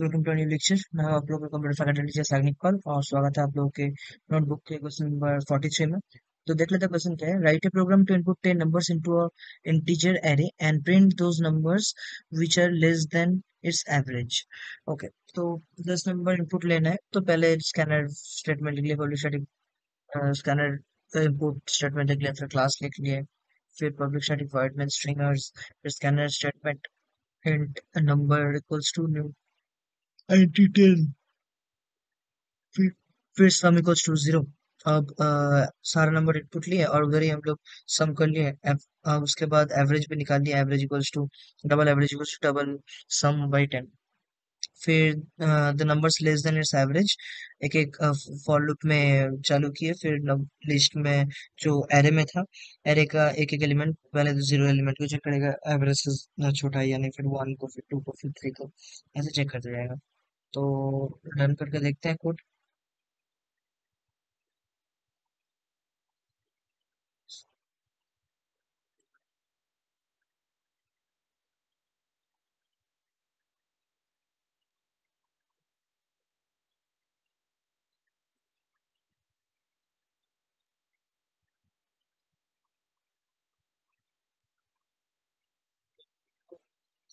Welcome to new lecture मैं आप लोगों का computer faculty teacher Sagnik Kaul और स्वागत है आप लोगों के नोटबुक के क्वेश्चन नंबर 43 में। तो देख लेते हैं क्वेश्चन क्या है। Write a program to input 10 numbers into a integer array and print those numbers which are less than its average okay तो 10 नंबर इनपुट लेना है। तो पहले स्कैनर स्टेटमेंट लिख लिया public static scanner input statement लिख लिया, फिर क्लास लिख लिए फिर public static void main string args फिर scanner statement int number equals to new id 10 फिर सम इक्वल्स टू ज़ीरो अब आ, सारा नंबर इनपुट लिए और हम लोग सम कर लिए। उसके बाद एवरेज भी निकाल average equals to double average equals to double sum by ten फिर the numbers less than its average एक एक फॉर लूप में चालू किए। फिर लिस्ट में जो एरे में था एरे का एक एक एलिमेंट पहले तो ज़ीरो एलिमेंट को चेक करेगा। एवरेज छोटा यानी फिर वन को फिर टू को फिर थ्री को ऐसे चेक करते जाएगा। तो रन करके देखते हैं कोड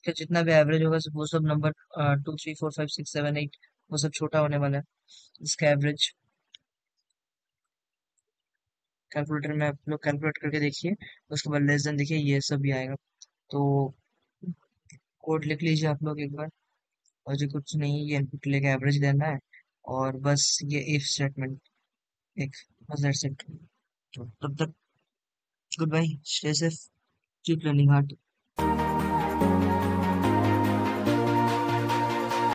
इसका जितना भी एवरेज होगा, वो सब number two three four five six seven eight वो सब छोटा होने वाला है इसका एवरेज कैलकुलेटर में आप लोग कैलकुलेट करके देखिए, उसके बाद लेस देन देखिए, ये सब भी आएगा। तो कोड लिख लीजिए आप लोग एक बार, और जो कुछ नहीं, ये इनपुट लेके एवरेज देना है, और बस ये इफ़ स्टेटमेंट एक बस दैट्स तो तब तक goodbye stay safe keep learning hard